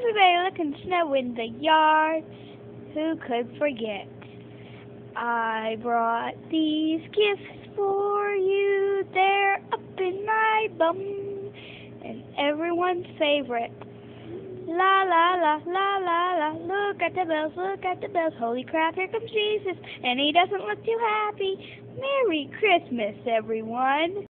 Everybody looking snow in the yard. Who could forget? I brought these gifts for you. They're up in my bum. And everyone's favorite. La la la la la la. Look at the bells, look at the bells. Holy crap, here comes Jesus. And he doesn't look too happy. Merry Christmas, everyone.